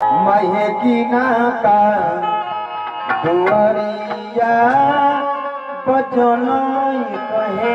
महगीना दुआरिया बचनो कहबे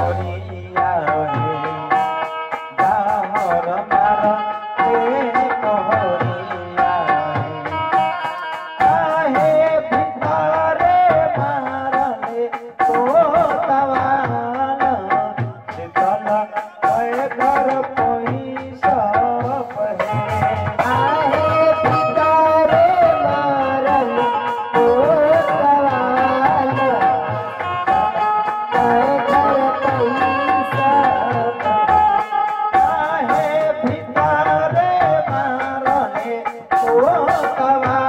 oh, oh,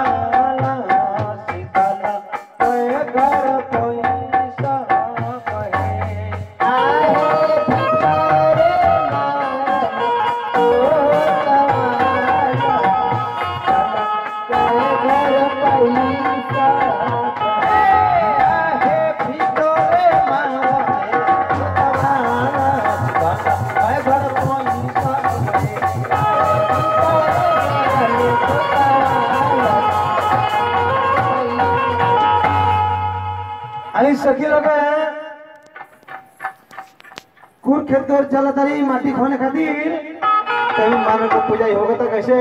अरे शकील बे कुर खेत कर माटी खोने खातिर तभी मानव पूजा होगा तो कैसे